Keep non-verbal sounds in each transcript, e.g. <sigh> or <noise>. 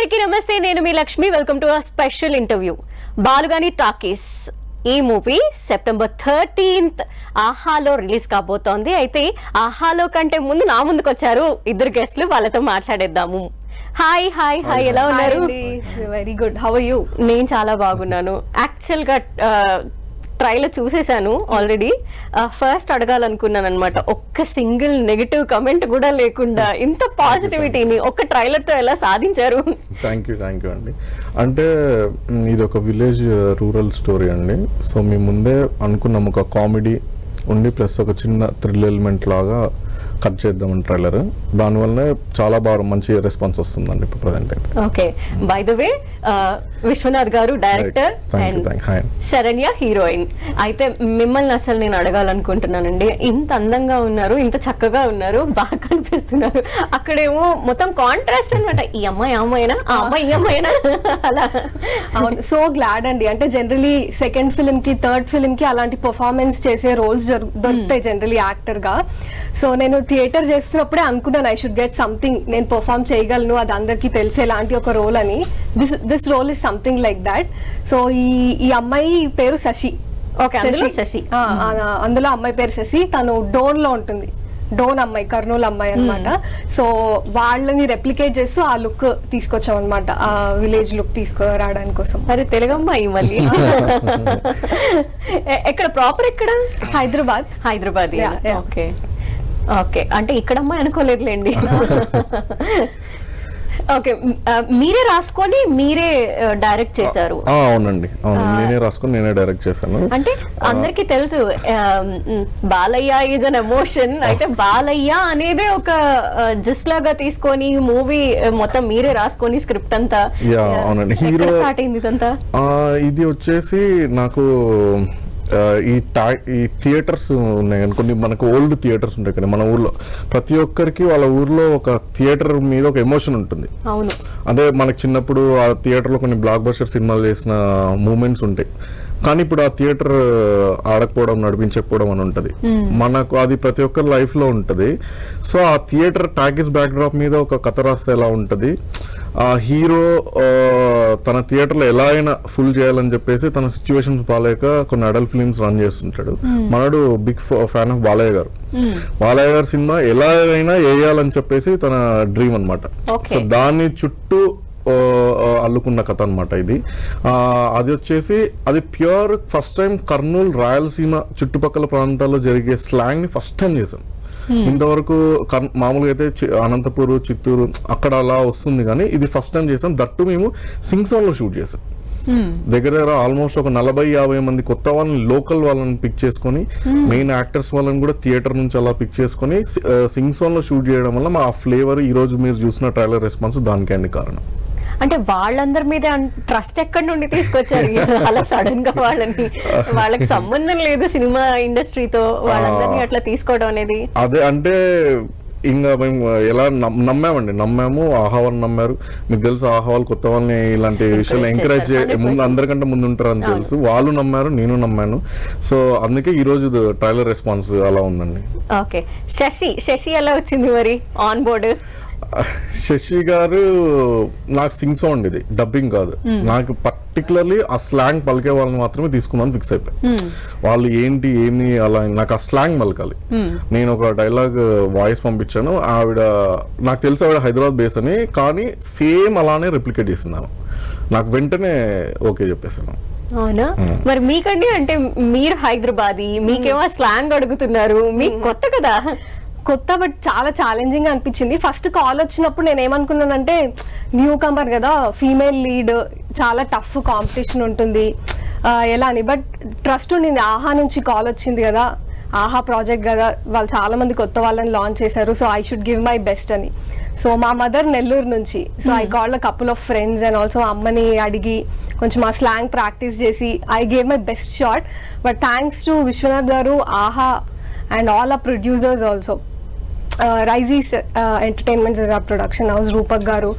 అందరికీ నమస్తే. నేను మీ Lakshmi. Welcome to a special interview Balugani talkies. ఈ మూవీ సెప్టెంబర్ థర్టీన్త్ ఆహాలో రిలీజ్ కాబోతోంది. అయితే ఆహాలో కంటే ముందు నా ముందుకు వచ్చారు ఇద్దరు గెస్ట్లు. వాళ్ళతో మాట్లాడేద్దాము. హాయ్ హాయ్ హాయ్ ఎలా ఉన్నారు? వెరీ గుడ్ హౌ యూ నేను చాలా బాగున్నాను. యాక్చువల్గా ట్రైలర్ చూసేసాను ఆల్రెడీ. ఫస్ట్ అడగాలనుకున్నాను అనమాట ఒక్క సింగిల్ నెగిటివ్ కమెంట్ కూడా లేకుండా ఇంత పాజిటివిటీని ఒక్క ట్రైలర్తో ఎలా సాధించారు? థ్యాంక్ యూ థ్యాంక్ యూ అండి. అంటే ఇది ఒక విలేజ్ రూరల్ స్టోరీ అండి. సో మేము ముందే అనుకున్నాం ఒక కామెడీ ఉండి ప్లస్ ఒక చిన్న థ్రిల్ ఎలిమెంట్ లాగా కట్ చేద్దామని ట్రైలర్. దానివల్లనే చాలా బాగా మంచి రెస్పాన్స్ వస్తుందండి ఇప్పుడు ప్రజెంట్ అయితే. Okay. By the way Vishwanath garu director Saranya heroine అయితే మిమ్మల్ని అసలు నేను అడగాలనుకుంటున్నానండి. ఇంత అందంగా ఉన్నారు ఇంత చక్కగా ఉన్నారు బాగా కనిపిస్తున్నారు. అక్కడేమో మొత్తం కాంట్రాస్ట్ అన్నమాట. ఈ అమ్మాయి ఆ అమ్మాయినా? ఆ అమ్మాయి ఈ అమ్మాయినా? అలా. అవును. సో గ్లాడ్ అండి. అంటే జనరలీ సెకండ్ ఫిల్మ్కి థర్డ్ ఫిల్మ్కి అలాంటి పర్ఫార్మెన్స్ చేసే రోల్స్ దొరుకుతాయి జనరలీ యాక్టర్గా. సో నేను థియేటర్ చేస్తున్నప్పుడే అనుకున్నాను ఐ షుడ్ గెట్ సంథింగ్ నేను పర్ఫామ్ చేయగలను. అది అందరికీ తెలిసేలాంటి ఒక రోల్ అని. This this role is something like that so ఈ ఈ అమ్మాయి పేరు శశి. ఓకే అందులో శశి. అందులో అమ్మాయి పేరు శశి. తను డోన్లో ఉంటుంది. డోన్ అమ్మాయి కర్నూలు అమ్మాయి అన్నమాట. సో వాళ్ళని రెప్లికేట్ చేస్తూ ఆ లుక్ తీసుకొచ్చాం అనమాట ఆ విలేజ్ లుక్ తీసుకురావడానికి కోసం. మరి తెలుగు అమ్మాయి మళ్ళీ. <laughs> ఎక్కడ ప్రాపర్ ఎక్కడ? హైదరాబాద్. హైదరాబాద్. Okay okay. అంటే ఇక్కడ అమ్మాయి అనుకోలేదులేండి. ఓకే. మీరే రాసుకొని మీరే డైరెక్ట్ చేశారు. అవునండి. అవును నేనే రాసుకొని నేనే డైరెక్ట్ చేశాను. అంటే అందరికి తెలుసు బాలయ్య ఈజ్ అన్ ఎమోషన్ అయితే బాలయ్య అనేదే ఒక జస్ట్ లాగా తీసుకొని మూవీ మొత్తం మీరే రాసుకొని స్క్రిప్ట్ అంతా అవునండి. Hero- స్టార్ట్ అయింది ఇదంతా? ఇది వచ్చేసి నాకు ఈ టా ఈ థియేటర్స్ ఉన్నాయి అనుకోండి మనకు ఓల్డ్ థియేటర్స్ ఉంటాయి కదా మన ఊర్లో. ప్రతి ఒక్కరికి వాళ్ళ ఊర్లో ఒక థియేటర్ మీద ఒక ఎమోషన్ ఉంటుంది. అదే మనకి చిన్నప్పుడు ఆ థియేటర్లో కొన్ని బ్లాక్ బస్టర్ సినిమాలు చేసిన మూమెంట్స్ ఉంటాయి. కానీ ఇప్పుడు ఆ థియేటర్ ఆడకపోవడం నడిపించకపోవడం అని ఉంటుంది. మనకు అది ప్రతి ఒక్కరి లైఫ్లో ఉంటది. సో ఆ థియేటర్ టాకీస్ బ్యాక్ డ్రాప్ మీద ఒక కథ రాస్తే ఎలా ఉంటది? ఆ హీరో తన థియేటర్లో ఎలా అయినా ఫుల్ చేయాలని చెప్పేసి తన సిచ్యువేషన్స్ బాగాలేక కొన్ని అడల్ట్ ఫిలిమ్స్ రన్ చేస్తుంటాడు. మనడు బిగ్ ఫ్యాన్ ఆఫ్ బాలయ్య గారు. బాలయ్య గారి సినిమా ఎలా అయినా వేయాలని చెప్పేసి తన డ్రీమ్ Okay. సో దాని చుట్టూ అల్లుకున్న కథ అనమాట ఇది. ఆ, అది వచ్చేసి అది pure first time Kurnool Rayalaseema చుట్టుపక్కల ప్రాంతాల్లో జరిగే స్లాంగ్ని ఫస్ట్ టైం చేశాం. ఇంతవరకు కర్- మామూలుగా అయితే అనంతపూర్ చిత్తూరు అక్కడ అలా వస్తుంది కానీ ఇది ఫస్ట్ టైం చేసాం దట్టు మేము సింగ్సోన్లో షూట్ చేసాం దగ్గర దగ్గర ఆల్మోస్ట్ ఒక నలభై యాభై మంది కొత్త వాళ్ళని లోకల్ వాళ్ళని పిక్ చేసుకొని మెయిన్ యాక్టర్స్ వాళ్ళని కూడా థియేటర్ నుంచి అలా పిక్ చేసుకొని సింగ్సోన్లో షూట్ చేయడం వల్ల మా ఫ్లేవర్ ఈ రోజు మీరు చూసిన ట్రైలర్ రెస్పాన్స్ దానికే అండి కారణం. అంటే వాళ్ళందరి మీద ట్రస్ట్ ఎక్కడి నుండి తీసుకొచ్చారు? <laughs> అలా సడన్గా వాళ్ళని వాళ్ళకి సంబంధం లేదు సినిమా ఇండస్ట్రీతో వాళ్ళందరినీ అట్లా తీసుకోవడం అనేది. అదే అంటే ఇంకా మేము ఎలా నమ్- నమ్మామండి. నమ్మాము ఆహావాలు నమ్మారు. మీకు తెలుసు ఆహావాలు కొత్త వాళ్ళని ఇలాంటి విషయాలు ఎంకరేజ్ ముందు అందరికంటే ముందు ఉంటారని తెలుసు. వాళ్ళు నమ్మారు నేను నమ్మాను. సో అందుకే ఈ రోజు ట్రైలర్ రెస్పాన్స్ అలా ఉందండి. ఓకే. శశి శశి ఎలా వచ్చింది మరి? ఆన్ బోర్డు శశి గారు నాకు సింగ్ సౌండ్ ఇది డబ్బింగ్ కాదు. నాకు పర్టికులర్లీ ఆ స్లాంగ్ పలికే వాళ్ళని మాత్రమే తీసుకుందాం ఫిక్స్ అయిపోయి వాళ్ళు ఏంటి ఏమి అలా నాకు ఆ స్లాంగ్ పలకాలి. నేను ఒక డైలాగ్ వాయిస్ పంపించాను ఆవిడ నాకు తెలుసు ఆవిడ హైదరాబాద్ బేస్ అని కానీ సేమ్ అలానే రిప్లికేట్ చేసింది ఆమె నాకు వెంటనే ఓకే చెప్పేసాను అవునా? మరి మీకండి అంటే మీరు హైదరాబాదీ మీకేమో స్లాంగ్ అడుగుతున్నారు మీకు కొత్త కదా. కొత్త బట్ చాలా ఛాలెంజింగ్ అనిపించింది. ఫస్ట్ కాల్ వచ్చినప్పుడు నేను ఏమనుకున్నానంటే న్యూ కమర్ కదా ఫీమేల్ లీడ్ చాలా టఫ్ కాంపిటీషన్ ఉంటుంది. ఎలా అని? బట్ ట్రస్ట్ ఉండింది. ఆహా నుంచి కాల్ వచ్చింది కదా. ఆహా ప్రాజెక్ట్ కదా. వాళ్ళు చాలా మంది కొత్త వాళ్ళని లాంచ్ చేశారు so I should give my best అని. సో మా మదర్ నెల్లూరు నుంచి. So I call a couple of friends and also అమ్మని అడిగి కొంచెం ఆ స్లాంగ్ ప్రాక్టీస్ చేసి I gave my best shot but thanks to Viswanath గారు Aha and all the producers also Rise East entertainments production house Roopak గారు.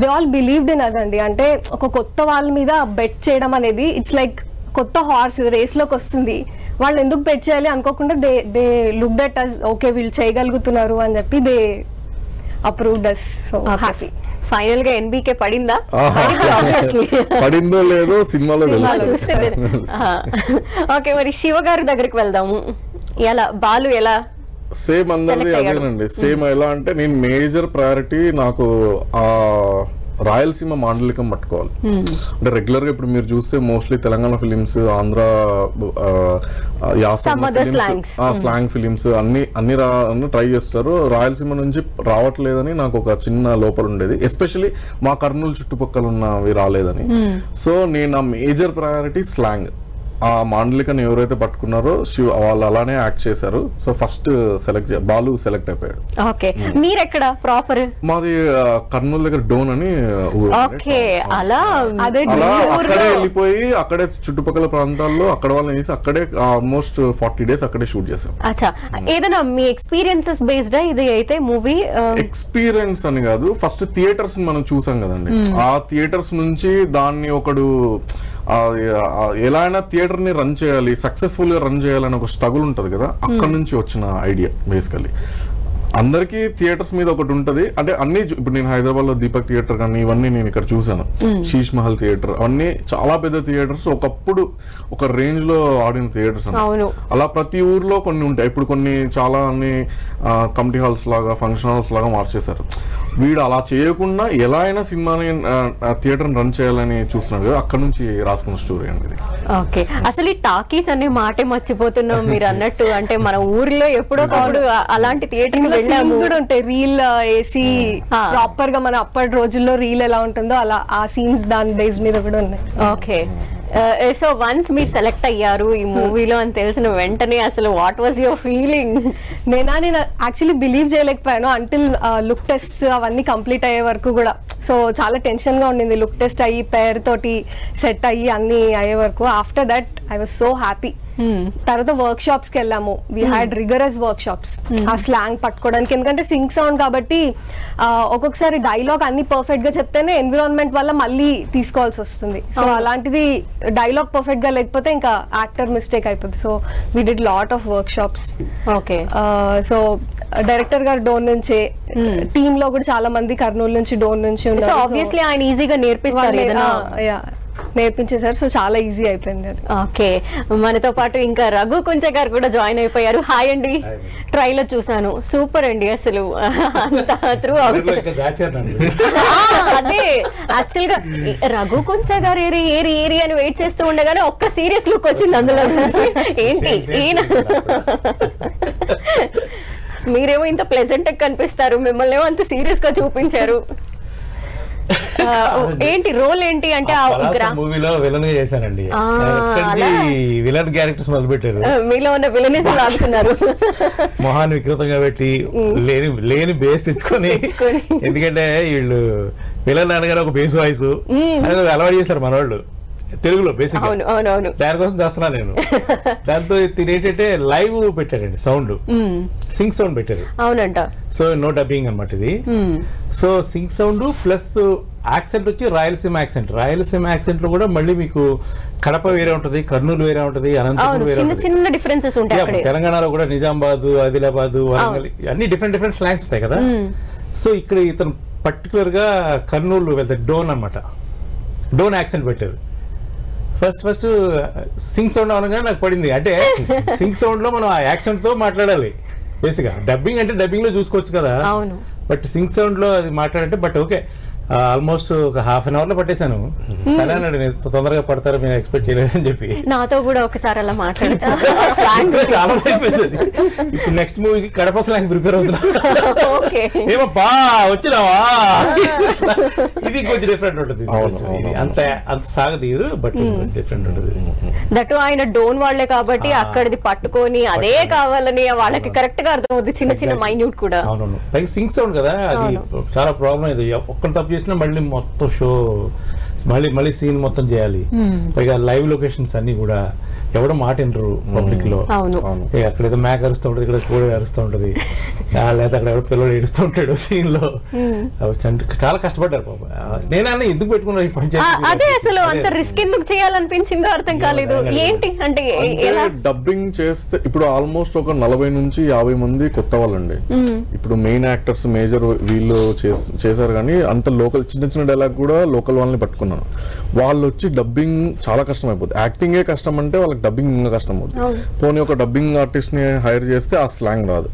They all believed in us అండి. అంటే ఒక కొత్త వాళ్ళ మీద బెట్ చేయడం అనేది ఇట్స్ లైక్ కొత్త హార్స్ రేస్లోకి వస్తుంది. వాళ్ళు ఎందుకు బెట్ చేయాలి అనుకోకుండా they they look that us okay వీళ్ళు చేయగలుగుతున్నారు అని చెప్పి they approved us so happy ఫైనల్గా ఎన్బికే పడిందా? పడిందో లేదో సినిమాలో సినిమా తెలుసు చూస్తే ఓకే <laughs> మరి శివ గారి దగ్గరికి వెళ్దాము. ఎలా బాలు ఎలా? సేమ్ అందరిది. అదేనండి. సేమ్ ఎలా అంటే నేను మేజర్ ప్రయారిటీ నాకు ఆ రాయలసీమ మాండలికం పట్టుకోవాలి. అంటే రెగ్యులర్గా ఇప్పుడు మీరు చూస్తే mostly Telangana films Andhra. Slang films అన్ని అన్ని ట్రై చేస్తారు. రాయలసీమ నుంచి రావట్లేదని నాకు ఒక చిన్న లోపల ఉండేది. ఎస్పెషలీ మా కర్నూలు చుట్టుపక్కల ఉన్నవి రాలేదని. సో నేను ఆ మేజర్ ప్రయారిటీ స్లాంగ్. ఆ మాండలికను ఎవరైతే పట్టుకున్నారో శివ వాళ్ళు అలానే యాక్ట్ చేశారు. So first select Balu select అయిపోయాడు. ఓకే. మీరెక్కడ? ప్రాపర్? మాది కర్నూలు దగ్గర డోన్ అని. ఓకే. అలా? అదే అక్కడే వెళ్ళిపోయి అక్కడే చుట్టుపక్కల ప్రాంతాల్లో అక్కడ వాళ్ళని చేసి అక్కడే ఆల్మోస్ట్ ఫార్టీ డేస్ అక్కడే షూట్ చేసాం అచ్చా. ఏదైనా మీ ఎక్స్పీరియన్సెస్ బేస్డ్? ఇది అయితే మూవీ ఎక్స్పీరియన్స్ అని కాదు. ఫస్ట్ థియేటర్స్ మనం చూసాం కదండి. ఆ థియేటర్స్ నుంచి దాన్ని ఒకడు ఎలా అయినా థియేటర్ని రన్ చేయాలి సక్సెస్ఫుల్గా రన్ చేయాలని ఒక స్ట్రగుల్ ఉంటది కదా అక్కడ నుంచి వచ్చిన ఐడియా బేసికలీ అందరికీ థియేటర్స్ మీద ఒకటి ఉంటది. అంటే అన్ని ఇప్పుడు నేను హైదరాబాద్లో దీపక్ థియేటర్ కానీ ఇవన్నీ నేను ఇక్కడ చూసాను శీష్ మహల్ థియేటర్ అవన్నీ చాలా పెద్ద థియేటర్స్. ఒకప్పుడు ఒక రేంజ్లో ఆడిన థియేటర్స్. అలా ప్రతి ఊర్లో కొన్ని ఉంటాయి. ఇప్పుడు కొన్ని చాలా అన్ని కమిటీ హాల్స్ లాగా ఫంక్షన్ హాల్స్ లాగా మార్చేశారు. వీడు అలా చేయకుండా ఎలా అయినా సినిమాని థియేటర్ రన్ చేయాలని చూస్తున్నాడు కదా అక్కడ నుంచి రాసుకున్న స్టోరీ అండి ఇది. ఓకే. అసలు ఈ టాకీస్ అనే మాటే మర్చిపోతున్నాం మీరు అన్నట్టు. అంటే మన ఊర్లో ఎప్పుడో ఆ- అలాంటి థియేటర్ కూడా ఉంటాయి. రీల్ వేసి ఆ. ప్రాపర్గా మన అప్పటి రోజుల్లో రీల్ ఎలా ఉంటుందో అలా ఆ సీన్స్ దాని బేస్ మీద కూడా ఉన్నాయి. ఓకే. సో వన్స్ మీరు సెలెక్ట్ అయ్యారు ఈ మూవీలో అని తెలిసిన వెంటనే అసలు వాట్ వాజ్ యువర్ ఫీలింగ్? నేనా నేను యాక్చువల్లీ బిలీవ్ చేయలేకపోయాను. అంటిల్ లుక్ టెస్ట్ అవన్నీ కంప్లీట్ అయ్యే వరకు కూడా. సో చాలా టెన్షన్గా ఉండింది. లుక్ టెస్ట్ అయ్యి పేరుతోటి సెట్ అయ్యి అన్నీ అయ్యే వరకు. After that I was so happy తర్వాత వర్క్ షాప్స్కి వెళ్ళాము. We had rigorous workshops ఆ స్లాంగ్ పట్టుకోవడానికి. ఎందుకంటే సింక్ సౌండ్ కాబట్టి ఒక్కొక్కసారి డైలాగ్ అన్ని పర్ఫెక్ట్గా చెప్తేనే ఎన్విరాన్మెంట్ వల్ల మళ్ళీ తీసుకోవాల్సి వస్తుంది. సో అలాంటిది డైలాగ్ పర్ఫెక్ట్గా లేకపోతే ఇంకా యాక్టర్ మిస్టేక్ అయిపోతుంది so we did lot of workshops okay so director గారు డోన్ నుంచి టీమ్లో కూడా చాలా మంది కర్నూలు నుంచి డోన్ నుంచి ఆబ్వియస్లీ ఆయన ఈజీగా నేర్పిస్తారు నేర్పించేశారు. సో చాలా ఈజీ అయిపోయింది అది. ఓకే. మనతో పాటు ఇంకా రఘు కొంచె గారు కూడా జాయిన్ అయిపోయారు. హాయ్ అండి. ట్రైలర్ చూసాను సూపర్ అండి అసలు. అంత త్రూ అదే. యాక్చువల్గా రఘు కొంచె గారు ఏరి ఏరి ఏరి అని వెయిట్ చేస్తూ ఉండగానే ఒక్క సీరియస్ లుక్ వచ్చింది అందులో. ఏంటి? ఈయన? మీరేమో ఇంత ప్లెజెంట్ కనిపిస్తారు. మిమ్మల్ని ఏమో అంత సీరియస్గా చూపించారు. <laughs> ఏంటి రోల్ ఏంటి అంటే మూవీలో విలన్గా చేశానండి విలన్ క్యారెక్టర్స్ మొదలు పెట్టారు మీలో ఉన్న విలనిజం రాస్తున్నారు <laughs> మొహాన్ని వికృతంగా పెట్టి లేని లేని బేస్ తెచ్చుకొని ఎందుకంటే వీళ్ళు విలన్ అనగానే ఒక బేస్ వాయిస్. అలవాటు చేశారు మనవాళ్ళు. తెలుగులో బేసిక్ దానికోసం చేస్తున్నా నేను. <laughs> దాంతో తిని ఏంటంటే లైవ్ పెట్టారండి సౌండ్. సింగ్ సౌండ్ పెట్టారు. అవునంట. సో నో డబ్బింగ్ అనమాట ఇది. So sync sound plus accent వచ్చి రాయలసీమ యాక్సెంట్. రాయలసీమ యాక్సెంట్లో కూడా మళ్ళీ మీకు కడప వేరే ఉంటది కర్నూలు వేరే ఉంటది అనంతపురం వేరే చిన్న డిఫరెన్సెస్ ఉంటాయి తెలంగాణలో కూడా నిజామాబాద్ ఆదిలాబాద్ వరంగల్ అన్ని డిఫరెంట్ డిఫరెంట్ స్లాంగ్స్ ఉంటాయి కదా. సో ఇక్కడ ఇతను పర్టికులర్గా కర్నూలు వెళ్తాడు డోన్ అన్నమాట. డోన్ యాక్సెంట్ పెట్టారు. ఫస్ట్ ఫస్ట్ సింగ్ సౌండ్ అనగానే నాకు పడింది. అంటే <laughs> సింగ్ సౌండ్లో మనం ఆ యాక్సెంట్తో మాట్లాడాలి. బేసిక్గా డబ్బింగ్ అంటే డబ్బింగ్లో చూసుకోవచ్చు కదా. బట్ సింగ్ సౌండ్లో అది మాట్లాడంటే బట్ ఓకే. ఆల్మోస్ట్ ఒక హాఫ్ అన్ అవర్లో పట్టేశాను. అన్నాడు నేను తొందరగా పడతారు మీరు ఎక్స్పెక్ట్ చేయలేదని చెప్పి. <laughs> నాతో కూడా ఒకసారి అలా మాట్లాడచ్చు ఇంకా <laughs> చాలా <laughs> అయిపోయింది. ఇప్పుడు నెక్స్ట్ మూవీకి కడప స్లాంగ్ ప్రిపేర్ అవుతున్నా. ఓకే ఏమప్పా వచ్చినావా? ఇది కొంచెం డిఫరెంట్ ఉంటుంది. అంత అంత సాగదీరు బట్ డిఫరెంట్ ఉంటుంది. దట్టు ఆయన డోన్ వాళ్ళే కాబట్టి. అక్కడిది పట్టుకొని అదే కావాలని వాళ్ళకి కరెక్ట్గా అర్థమవుతుంది చిన్న చిన్న మైన్యూట్ కూడా. అవునవును. పైగా సింగ్ సౌండ్ కదా అది చాలా ప్రాబ్లం ఇది ఒక్కరు తప్పు చేసినా మళ్ళీ మొత్తం షో మళ్ళీ మళ్ళీ సీన్ మొత్తం చేయాలి. పైగా లైవ్ లొకేషన్స్ అన్ని కూడా ఎవడో మాట వినరు పబ్లిక్లో. అవును. ఇక అక్కడ ఏదో మేక అరుస్తూ ఉంటది ఇక్కడ కోడి అరుస్తూ ఉంటది. <laughs> లేదా అక్కడ ఎవడో పిల్లలు ఏడుస్తూ ఉంటాడు సీన్లో చాలా కష్టపడ్డారు పాప. నేనన్నా ఎందుకు పెట్టుకున్నారు ఈ పంచాయతీ అదే అసలు అంత రిస్క్ ఎందుకు చేయాలనిపించిందో అర్థం కాలేదు. ఏంటి అంటే డబ్బింగ్ చేస్తే ఇప్పుడు ఆల్మోస్ట్ ఒక నలభై నుంచి యాభై మంది కొత్త వాళ్ళండి. ఇప్పుడు మెయిన్ యాక్టర్స్ మేజర్ వీళ్ళు చేస్- చేశారు కానీ అంత లోకల్ చిన్న చిన్న డైలాగ్ కూడా లోకల్ వాళ్ళని పట్టుకున్నాను. వాళ్ళు వచ్చి డబ్బింగ్ చాలా కష్టం అయిపోతుంది యాక్టింగే కష్టం అంటే వాళ్ళకి డబ్బింగ్ ఇంకా కష్టం అవుతుంది పోనీ ఒక డబ్బింగ్ ఆర్టిస్ట్ని హైర్ చేస్తే ఆ స్లాంగ్ రాదు.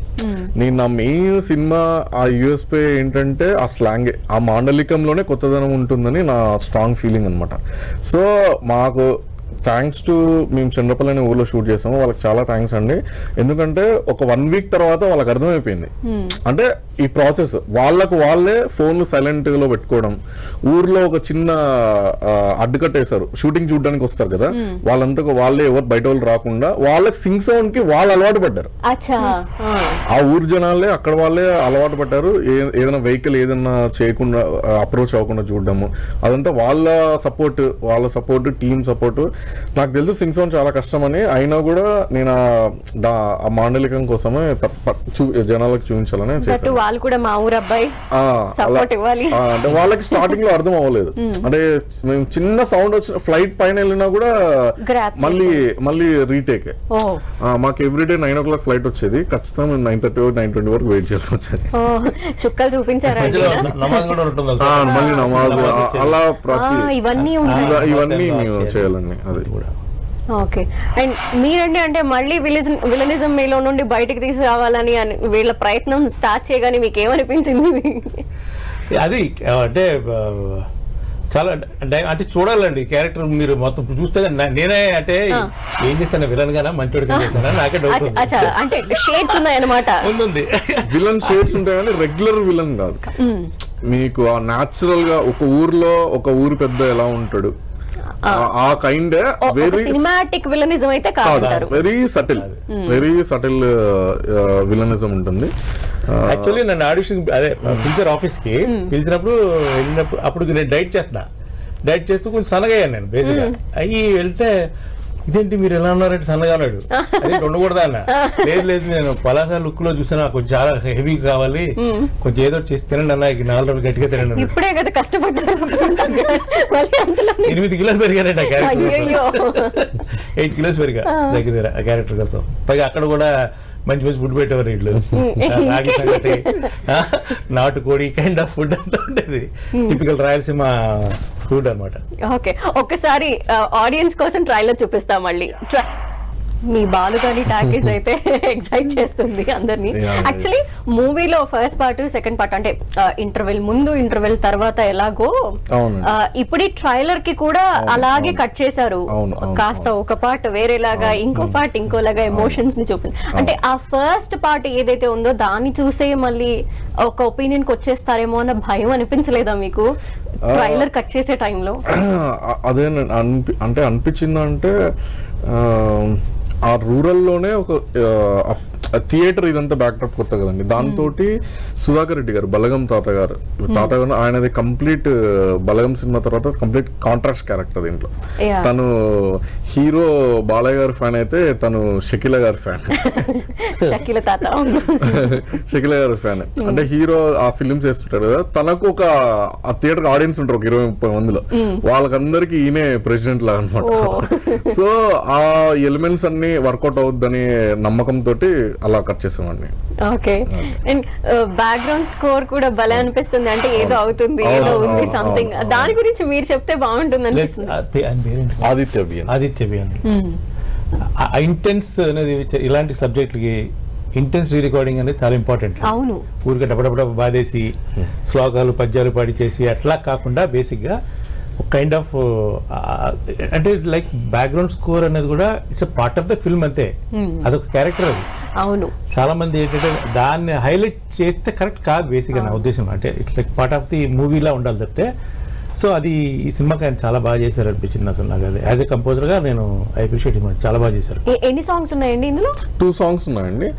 నేను నా మెయిన్ సినిమా ఆ యూఎస్పే ఏంటంటే ఆ స్లాంగే ఆ మాండలికంలోనే కొత్తదనం ఉంటుందని నా స్ట్రాంగ్ ఫీలింగ్ అనమాట సో మాకు థ్యాంక్స్ టు మేము చంద్రపల్లి అనే ఊర్లో షూట్ చేసాము. వాళ్ళకి చాలా థ్యాంక్స్ అండి. ఎందుకంటే ఒక వన్ వీక్ తర్వాత వాళ్ళకి అర్థమైపోయింది. అంటే ఈ ప్రాసెస్ వాళ్ళకు వాళ్ళే ఫోన్లు సైలెంట్లో పెట్టుకోవడం. ఊర్లో ఒక చిన్న అడ్డుకట్టేశారు. షూటింగ్ చూడడానికి వస్తారు కదా. వాళ్ళంతా వాళ్ళే ఎవరు బయట వాళ్ళు రాకుండా వాళ్ళకి సింగ్ సౌండ్కి వాళ్ళు అలవాటు పడ్డారు. అచ్చా. ఆ. ఊరు జనాలే అక్కడ వాళ్ళే అలవాటు పడ్డారు. ఏ- ఏదైనా వెహికల్ ఏదైనా చేయకుండా అప్రోచ్ అవ్వకుండా చూడడము. అదంతా వాళ్ళ సపోర్ట్ వాళ్ళ సపోర్ట్ టీమ్ సపోర్ట్ నాకు తెలుసు సింగ్ సౌండ్ చాలా కష్టమని. అయినా కూడా నేను ఆ- దా- ఆ మాండలికం కోసమే తప్ప- చూ జనాలకు చూపించాలని వాళ్ళు కూడా మా ఊరు అబ్బాయి ఆ, Support అలా- ఇవ్వాలి. ఆ, అంటే వాళ్ళకి స్టార్టింగ్లో అర్థం అవ్వలేదు. <laughs> అంటే మేము చిన్న సౌండ్ వచ్చిన ఫ్లైట్ పైన వెళ్ళినా కూడా మళ్ళీ మళ్ళీ రీటేక్ మాకు everyday nine o'clock flight వచ్చేది. ఖచ్చితంగా మేము నైన్ థర్టీ నైన్ ట్వంటీ వరకు వెయిట్ చేస్తాం వచ్చేది. చుక్కలు చూపించారా <laughs> మళ్ళీ నమాజ్ అలా ఇవన్నీ ఇవన్నీ మేము చేయాలండి అది. కూడా. ఓకే. అండ్ మీరండి అంటే మళ్ళీ విలనిజం మీలో నుండి బయటికి తీసుకురావాలని అని వీళ్ళ ప్రయత్నం స్టార్ట్ చేయగానే మీకు ఏమనిపించింది అది అంటే చాలా అంటే చూడాలండి క్యారెక్టర్ మీరు మొత్తం చూస్తే నేనే అంటే ఏం చేస్తాను? విలన్ గానా? మంచోడి చేస్తానా? నాకే డౌట్ అంటే షేడ్స్ ఉన్నాయన్నమాట. ఉంది విలన్ షేడ్స్ ఉంటాయి కానీ రెగ్యులర్ విలన్ కాదు. మీకు ఆ న్యాచురల్గా ఒక ఊర్లో ఒక ఊరు పెద్ద ఎలా ఉంటాడు? ఆ- ఆ కైండ్ వెరీ సినిమాటిక్ విలనిజం అయితే కాదంటారు. Very subtle very subtle villainism ఉంటుంది. యాక్చువల్లీ నన్ను ఆడిషన్ అదే పిలిచారు ఆఫీస్కి పిలిచినప్పుడు వెళ్ళినప్పుడు అప్పుడు నేను డైట్ చేస్తున్నా. డైట్ చేస్తూ కొంచెం సన్నగా అయ్యాను నేను బేసిక్గా. అయ్యి వెళ్తే ఇదేంటి మీరు ఎలా ఉన్నారంటే సన్నగా అన్నాడు అది ఉండకూడదా అన్న? లేదు లేదు నేను పలాసా లుక్లో చూసినా కొంచెం చాలా హెవీ కావాలి. కొంచెం ఏదో చేసి తినండి అన్న నాలుగు రోజులు గట్టిగా తినండి. ఇప్పుడే కదా కష్టపడ్డారు. ఎనిమిది కిలోలు పెరిగానండి ఆ క్యారెక్టర్. ఎయిట్ కిలోస్ పెరిగా దగ్గర ఆ క్యారెక్టర్ కోసం. పైగా అక్కడ కూడా మంచి మంచి ఫుడ్ పెట్టేవారు వీళ్ళు. రాగి సంగటి నాటుకోడి కైండ్ ఆఫ్ ఫుడ్ అంతా ఉండేది. Typical Rayalaseema food okay. ఒక్కసారి ఆడియన్స్ కోసం ట్రైలర్ చూపిస్తాం మళ్ళీ. మీ బాలుగాని టాకీస్ <laughs> అయితే ఎక్సైట్ చేస్తుంది అందరినీ. యాక్చువల్లీ మూవీలో ఫస్ట్ పార్ట్ సెకండ్ పార్ట్ అంటే ఇంటర్వెల్ ముందు ఇంటర్వెల్ తర్వాత ఎలాగో ఇప్పుడు ట్రైలర్కి కూడా అలాగే కట్ చేశారు. కాస్త ఒక పార్ట్ వేరేలాగా ఇంకో పార్ట్ ఇంకోలాగా ఎమోషన్స్ని చూపింది అంటే ఆ ఫస్ట్ పార్ట్ ఏదైతే ఉందో దాన్ని చూసే మళ్ళీ ఒక ఒపీనియన్కి వచ్చేస్తారేమో అన్న భయం అనిపించలేదా మీకు? ట్రైలర్ కట్ చేసే టైంలో <clears throat> అదే అంటే అనిపించిందంటే ఆ, రూరల్లోనే ఒక థియేటర్ ఇదంతా బ్యాక్డ్రాప్ కొత్త కదండి. దాంతో సుధాకర్ రెడ్డి గారు బలగం తాత గారు. తాత గారు ఆయనది కంప్లీట్ బలగం సినిమా తర్వాత కంప్లీట్ కాంట్రాక్ట్ క్యారెక్టర్ దీంట్లో. తను హీరో బాలయ్య గారి ఫ్యాన్ అయితే తను షకీల గారి ఫ్యాన్ షకీల గారి ఫ్యాన్ అంటే హీరో ఆ ఫిలిమ్స్ చేస్తుంటాడు కదా తనకు ఒక ఆ థియేటర్ ఆడియన్స్ ఉంటారు ఒక ఇరవై ముప్పై మందిలో. వాళ్ళకందరికి ఈయనే ప్రెసిడెంట్ లా అనమాట సో ఆ ఎలిమెంట్స్ అన్ని వర్కౌట్ అవుద్దని నమ్మకంతో అలా కట్ చేసామండి ఓకే. అండ్ బ్యాక్గ్రౌండ్ స్కోర్ కూడా భలే అనిపిస్తుంది. అంటే ఏదో అవుతుంది ఏదో ఉంది సంథింగ్ దాని గురించి మీరు చెప్తే బాగుంటుంది అనిపిస్తుంది? Aditya BN Aditya BN intense అనేది చ- ఇలాంటి సబ్జెక్టులకి ఇంటెన్స్ రీ రికార్డింగ్ అనేది చాలా ఇంపార్టెంట్ అవును. ఊరికే డబ్బడబ్బడ బాధేసి శ్లోకాలు పద్యాలు పాడి చేసి అట్లా కాకుండా బేసిక్గా ఒక కైండ్ ఆఫ్ అంటే లైక్ బ్యాక్గ్రౌండ్ స్కోర్ అనేది కూడా it's part of the film అంతే. అదొక క్యారెక్టర్ అది. అవును. చాలా మంది ఏంటంటే దాన్ని హైలైట్ చేస్తే కరెక్ట్ కాదు బేసిక్గా నా ఉద్దేశం. అంటే it's like part of the మూవీలా ఉండాలి తప్పితే సో అది ఈ సినిమాకి ఆయన చాలా బాగా చేశారు అనిపించింది నాకు నాకు అది. యాజ్ ఎ కంపోజర్గా నేను ఐ అప్రిషియేట్ హిమ్ చాలా బాగా చేశారు. ఎన్ని సాంగ్స్ ఉన్నాయండి ఇందులో? టూ సాంగ్స్ ఉన్నాయండి.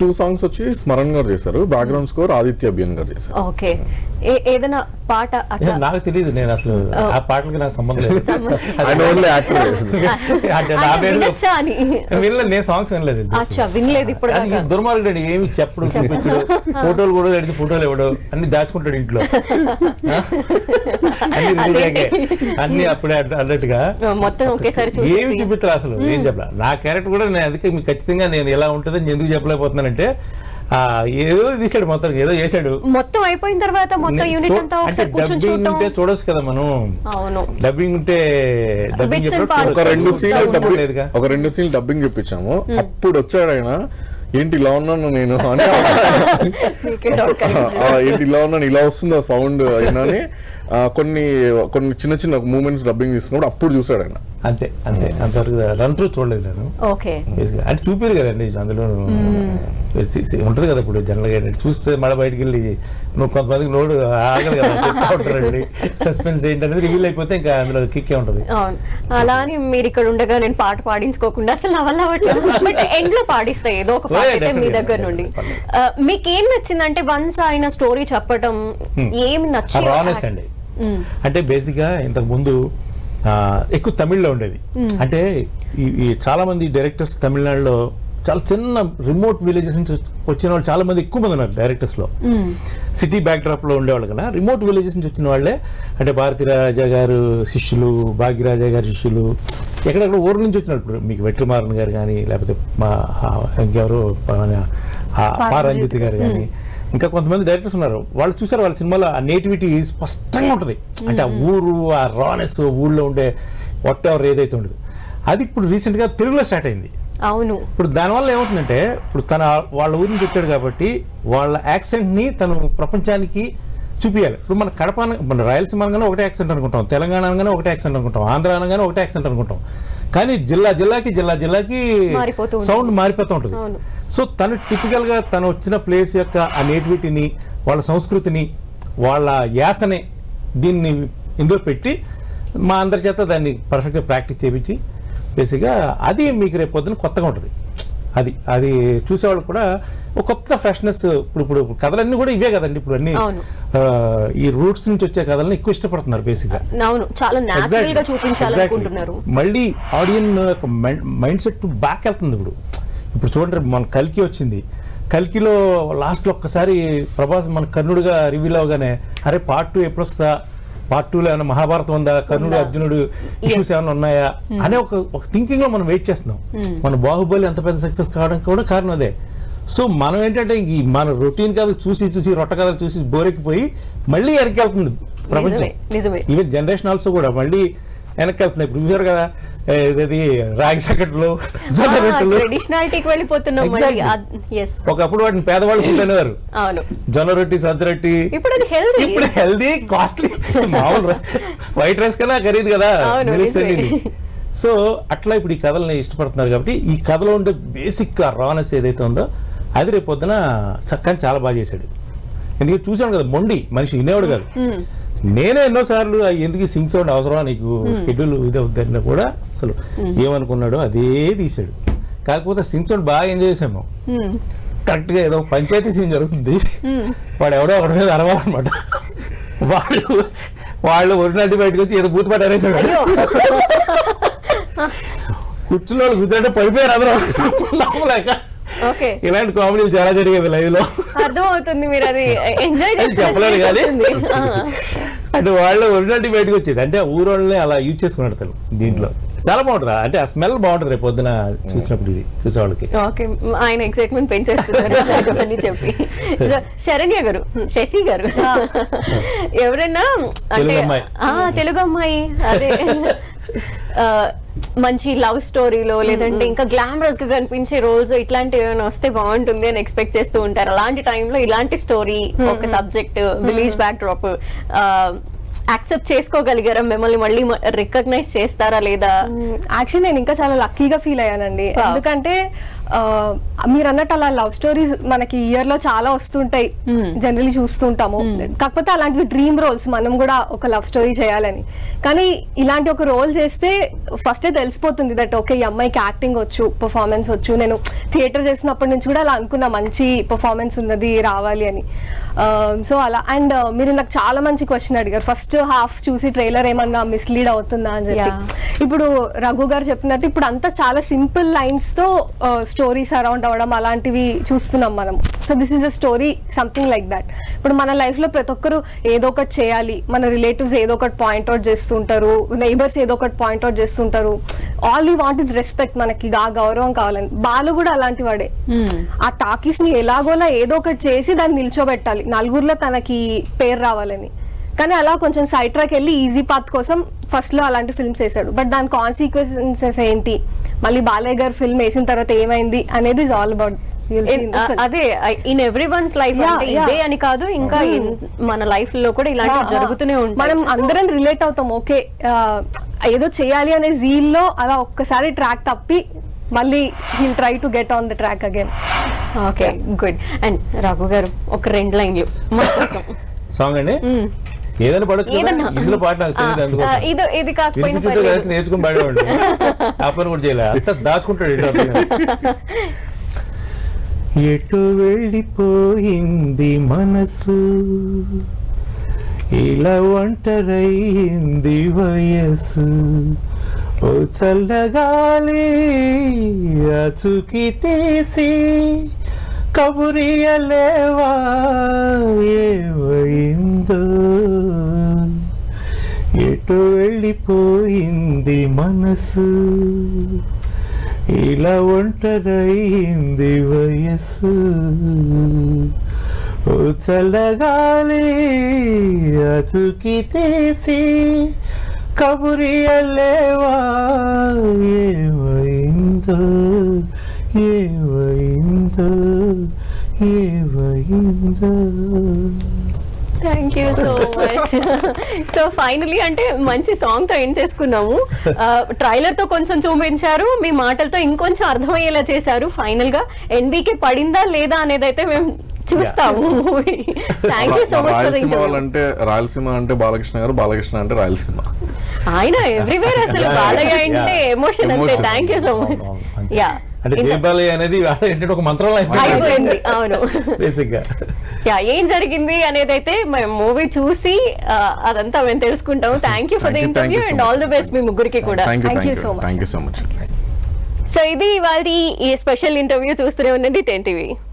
టూ సాంగ్స్ వచ్చి స్మరణ్ గారు చేశారు బ్యాక్గ్రౌండ్ స్కోర్ ఆదిత్య అభియన్ గారు చేశారు. ఓకే ఏ- ఏదైనా పాట నాకు తెలియదు నేను అసలు ఆ పాటలకి నాకు సంబంధం లేదు. <laughs> <laughs> <laughs> నేను సాంగ్స్ వినలేదు. అచ్చా వినలేదు ఇప్పుడు దుర్మార్గుడు ఏమి చెప్పడు చూపించడు. ఫోటోలు కూడా ఫోటోలు ఇవ్వడు అన్ని దాచుకుంటాడు ఇంట్లో? అన్ని అప్పుడే అన్న- అన్నట్టుగా. మొత్తం ఒకేసారి ఏమి చూపించరు అసలు? ఏం చెప్పలే. నా క్యారెక్టర్ కూడా నేను అందుకే మీకు ఖచ్చితంగా నేను ఎలా ఉంటుందని ఎందుకు చెప్పలేకపోతున్నానంటే ఆ ఏదో తీసాడు మొత్తం ఏదో చేశాడు. మొత్తం అయిపోయిన తర్వాత మొత్తం యూనిట్ చూ- అంతా అంటే ఒకసారి కూర్చొని డబ్బింగ్ ఉంటే చూడొచ్చు కదా మనం. అవును. డబ్బింగ్ ఉంటే డబ్బింగ్ ఒక. రెండు సీన్లు. డబ్బింగ్. ఒక రెండు సీన్లు డబ్బింగ్ చెప్పించాము అప్పుడు వచ్చాడు ఆయన. ఏంటి ఇలా ఉన్నాను నేను ఏంటి ఇలా ఉన్నాను ఇలా వస్తుంది ఆ సౌండ్ అయినా కొన్ని కొన్ని చిన్న చిన్న మూమెంట్స్ డబ్బింగ్ తీసుకున్నప్పుడు అప్పుడు చూసాడు ఆయన. అంతే అంతే. అంతవరకు రన్ త్రూ చూడలేదు నేను. అంటే చూపారు కదండి అందులో ఉంటుంది కదా ఇప్పుడు జనరల్గా ఏంటంటే చూస్తే మళ్ళీ బయటికి వెళ్ళి నువ్వు కొంతమందికి లోడ్ ఆగదు కదా చెప్తా ఉంటారండి సస్పెన్స్ ఏంటనేది రివీల్ అయిపోతే ఇంకా అందులో కిక్కే ఉంటుంది. అలా అని మీరు ఇక్కడ ఉండగా నేను పాట పాడించుకోకుండా అసలు నా వల్ల అవ్వట్లేదు. బట్ ఎండ్లో పాడిస్తా ఏదో ఒక పాట అయితే మీ దగ్గర నుండి. మీకు ఏం నచ్చిందంటే వన్స్ ఆయన స్టోరీ చెప్పటం ఏం నచ్చి రానెస్ అండి. అంటే బేసిక్గా ఇంతకు ముందు ఎక్కువ తమిళ్ళో ఉండేది. అంటే ఈ చాలా మంది డైరెక్టర్స్ తమిళనాడులో చాలా చిన్న రిమోట్ విలేజెస్ నుంచి వచ్చి- వచ్చిన వాళ్ళు చాలా మంది ఎక్కువ మంది ఉన్నారు డైరెక్టర్స్లో. సిటీ బ్యాక్ డ్రాప్లో ఉండేవాళ్ళు కదా. రిమోట్ విలేజెస్ నుంచి వచ్చిన వాళ్ళే. అంటే భారతీరాజా గారు శిష్యులు భాగ్యరాజా గారి శిష్యులు. ఎక్కడెక్కడ ఊరు నుంచి వచ్చినారు ఇప్పుడు మీకు వెట్రిమారన్ గారు కానీ లేకపోతే మా ఇంకెవరు మన, ఆ, పా రంజిత్ గారు. కానీ. ఇంకా కొంతమంది డైరెక్టర్స్ ఉన్నారు. వాళ్ళు చూసారు వాళ్ళ సినిమాలో ఆ నేటివిటీ స్పష్టంగా ఉంటుంది. అంటే ఆ ఊరు ఆ రానెస్ ఊళ్ళో ఉండే వాట్ ఎవర్ ఏదైతే ఉండదు అది ఇప్పుడు రీసెంట్గా తెలుగులో స్టార్ట్ అయింది. అవును. ఇప్పుడు దానివల్ల ఏమవుతుందంటే ఇప్పుడు తన వాళ్ళ ఊరి నుంచి వచ్చాడు కాబట్టి వాళ్ళ యాక్సెంట్ని తను ప్రపంచానికి చూపించాలి ఇప్పుడు మన కడప మన రాయలసీమ అనగానే ఒకటే యాక్సెంట్ అనుకుంటాం. తెలంగాణ అనగానే ఒకటే యాక్సెంట్ అనుకుంటాం. ఆంధ్ర అనగానే ఒకటే యాక్సెంట్ అనుకుంటాం. కానీ జిల్లా జిల్లాకి జిల్లా జిల్లాకి. సౌండ్ మారిపోతూ ఉంటుంది. సో తను typical గా తను వచ్చిన ప్లేస్ యొక్క ఆ నేటివిటీని వాళ్ళ సంస్కృతిని వాళ్ళ యాసని దీన్ని ఇందులో పెట్టి మా అందరి చేత దాన్ని పర్ఫెక్ట్గా ప్రాక్టీస్ చేయించి బేసిక్గా అది మీకు రేపు పొద్దున కొత్తగా ఉంటుంది. అది అది చూసేవాళ్ళు కూడా ఒక కొత్త ఫ్రెష్నెస్ ఇప్పుడు ఇప్పుడు కథలన్నీ కూడా ఇవే కదండి ఇప్పుడు అన్ని. ఈ రూట్స్ నుంచి వచ్చే కథలను ఎక్కువ ఇష్టపడుతున్నారు బేసిక్గా. మళ్ళీ ఆడియన్ యొక్క మైండ్ సెట్ బ్యాక్ వెళ్తుంది ఇప్పుడు. ఇప్పుడు చూడండి మన కల్కి వచ్చింది. కల్కిలో లాస్ట్లో ఒక్కసారి ప్రభాస్ మన కర్ణుడిగా రివీల్ అవగానే అరే పార్ట్ టూ ఎప్పుడు వస్తుందా పార్ట్ టూలో ఏమైనా మహాభారతం ఉందా? కర్ణుడు? అర్జునుడు ఇష్యూస్ ఏమైనా ఉన్నాయా? అనే ఒక ఒక థింకింగ్లో మనం వెయిట్ చేస్తున్నాం. మన బాహుబలి అంత పెద్ద సక్సెస్ కావడానికి కూడా కారణం అదే. సో మనం ఏంటంటే ఈ మన రొటీన్ కథలు చూసి చూసి రొట్ట కథలు చూసి బోరెక్కిపోయి మళ్ళీ వెనక్కి వెళ్తుంది ప్రపంచం. ఈవెన్ జనరేషన్ ఆల్సో కూడా మళ్ళీ వెనక్కి వెళ్తున్నాయి ఇప్పుడు చూసారు కదా ఇది రాగి సకట్లు జొన్న ఒకప్పుడు వాటిని పేదవాళ్ళు ఫుడ్ అనేవారు జొన్న రొట్టి సజ్జ రొట్టి. ఇప్పుడు హెల్దీ కాస్ట్లీ మామూలు వైట్ రైస్ కన్నా ఖరీదు కదా. సో అట్లా ఇప్పుడు ఈ కథల్ని ఇష్టపడుతున్నారు కాబట్టి ఈ కథలో ఉండే బేసిక్ రానెస్ ఏదైతే ఉందో అది రేపు పొద్దున చక్కని చాలా బాగా చేశాడు. ఎందుకంటే చూశాను కదా మొండి మనిషి వినేవాడు కాదు. నేనే ఎన్నోసార్లు "ఆ, ఎందుకు సింగ్ సౌండ్ అవసరమా నీకు షెడ్యూల్ ఇది అవుద్దన్నా కూడా అసలు ఏమనుకున్నాడో అదే తీశాడు. కాకపోతే సింగ్ సౌండ్ బాగా ఎంజాయ్ చేసాము కరెక్ట్గా ఏదో పంచాయతీ సీన్ జరుగుతుంది. వాడు ఎవడో ఒకటి మీద అరవాలన్నమాట. వాడు వాళ్ళు ఒరిజినాలిటీ బయటకు వచ్చి ఏదో బూత్ పట్టి అరేసాడు కూర్చున్న వాళ్ళు కూర్చుంటే పడిపోయారు అందరూ. నమ్మలేక. ఓకే ఇలాంటి కామెడీలు చాలా జరిగేవి లైవ్లో. అర్థం అవుతుంది మీరు అది ఎంజాయ్ అది చెప్పలేను కానీ. <laughs> అంటే వాళ్ళు ఒరిజినాలిటీ బయటకు వచ్చేది. అంటే ఊరోళ్ళని అలా యూజ్ చేసుకున్నాడు తను దీంట్లో. చాలా బాగుంటుంది? అంటే ఆ స్మెల్ బాగుంటుంది రేపు పొద్దున చూసినప్పుడు ఇది చూసేవాళ్ళకి. ఓకే ఆయన ఎక్సైట్మెంట్ పెంచేస్తున్నారు అని చెప్పి. శరణ్య గారు శశి గారు. ఎవరైనా అంటే తెలుగు అమ్మాయి. ఆ, తెలుగు అమ్మాయి. అదే. <laughs> మంచి లవ్ స్టోరీలో లేదంటే ఇంకా గ్లామరస్గా కనిపించే రోల్స్ ఇట్లాంటివి ఏమైనా వస్తే బాగుంటుంది అని ఎక్స్పెక్ట్ చేస్తూ ఉంటారు. అలాంటి టైంలో ఇలాంటి స్టోరీ ఒక subject village backdrop accept చేసుకోగలిగారా? మిమ్మల్ని మళ్ళీ రికగ్నైజ్ చేస్తారా లేదా? యాక్చువల్లీ నేను ఇంకా చాలా లక్కీగా ఫీల్ అయ్యానండి. ఎందుకంటే మీరు అన్నట్టు అలా లవ్ స్టోరీస్ మనకి ఇయర్లో చాలా వస్తుంటాయి. జనరలీ చూస్తుంటాము. కాకపోతే అలాంటివి డ్రీమ్ రోల్స్ మనం కూడా ఒక లవ్ స్టోరీ చేయాలని. కానీ ఇలాంటి ఒక రోల్ చేస్తే ఫస్టే తెలిసిపోతుంది దట్ ఓకే ఈ అమ్మాయికి యాక్టింగ్ వచ్చు పర్ఫార్మెన్స్ వచ్చు. నేను థియేటర్ చేసినప్పటి నుంచి కూడా అలా అనుకున్నా మంచి పర్ఫార్మెన్స్ ఉన్నది రావాలి అని. సో అలా. అండ్ మీరు నాకు చాలా మంచి క్వశ్చన్ అడిగారు. ఫస్ట్ హాఫ్ చూసి ట్రైలర్ ఏమన్నా మిస్లీడ్ అవుతుందా అని చెప్పి. ఇప్పుడు రఘు గారు చెప్పినట్టు ఇప్పుడు అంతా చాలా సింపుల్ లైన్స్తో స్టోరీస్ అరౌండ్ అవ్వడం అలాంటివి చూస్తున్నాం మనం. So this is a story something like that ఇప్పుడు మన లైఫ్లో ప్రతి ఒక్కరు ఏదో ఒకటి చేయాలి. మన రిలేటివ్స్ ఏదో ఒకటి పాయింట్ అవుట్ చేస్తుంటారు. నైబర్స్ ఏదో ఒకటి పాయింట్ అవుట్ చేస్తుంటారు. All you want is respect మనకి ఆ గౌరవం కావాలని. బాలు కూడా అలాంటి వాడే. ఆ టాకీస్ని ఎలాగోలా ఏదో ఒకటి చేసి దాన్ని నిల్చోబెట్టాలి. నలుగురిలో తనకి పేరు రావాలని. కానీ అలా కొంచెం సైడ్ ట్రాక్ వెళ్ళి ఈజీ పాత్ కోసం ఫస్ట్లో అలాంటి ఫిల్మ్స్ వేసాడు. బట్ దాని కాన్సిక్వెన్సెస్ ఏంటి? మళ్ళీ బాలయ్య గారు ఫిల్మ్ వేసిన తర్వాత ఏమైంది అనేది ఇస్ ఆల్ అబౌట్ అదే ఇన్ ఎవ్రీ వన్స్ లైఫ్. ఇదే అని కాదు ఇంకా in- మన లైఫ్లో కూడా ఇలాంటివి జరుగుతూనే ఉంటాయి. మనం అందరం రిలేట్ అవుతాం ఓకే ఏదో చేయాలి అనే జీల్లో అలా ఒక్కసారి ట్రాక్ తప్పి మళ్ళీ heal try to get on the track again okay good and Raghu గారు ఒక రెండు లైన్లు. మా కోసం. సాంగ్ అండి? ఏదైనా పడొచ్చు. ఇందులో పాట నాకు తెలియదు అందుకోసం. నేర్చుకుని పాడేవాడు <laughs> ఆ పని కూడా చేయలే. అంతా దాచుకుంటాడు. ఎటు వెళ్ళిపోయింది మనసు? ఇలా ఒంటరయింది వయసు? ఓ చల్లగాలి అచుకి తీసి కబురియలేవా? ఏమైందో? ఎటు వెళ్ళిపోయింది మనసు? ఇలా ఒంటరయింది వయస్సు? ఓ చల్లగాలి అతుకి తీసి కబురియలేవా? ఏమైందో? Thank you so much so finally అంటే మంచి సాంగ్తో ఎండ్ చేసుకున్నాము. <laughs> ట్రైలర్తో కొంచెం చూపించారు మీ మాటలతో ఇంకొంచెం అర్థమయ్యేలా చేశారు. ఫైనల్గా ఎన్బీకే పడిందా లేదా అనేది అయితే మేము చూస్తాము thank you so much for Rayalaseema అంటే బాలకృష్ణ గారు బాలకృష్ణ అంటే రాయలసీమ. ఆయన ఎవ్రీవేర్ అసలు బాలయ్య. అంటే ఎమోషన్ అంతే. Emotion. Thank you so much. Yeah అంటే జయబాలయ్య అనేది ఏంటంటే ఒక అయిపోయింది అవును. బేసిక్గా యా ఏం జరిగింది అనేది అయితే మేము మూవీ చూసి అదంతా మేము తెలుసుకుంటాము. Thank you for the Thank you, thank interview and all. The best మీ ముగ్గురికి కూడా. Thank you. Thank so much so ఇది ఇవాళ ఈ స్పెషల్ ఇంటర్వ్యూ చూస్తూనే ఉండండి టెన్ టీవీ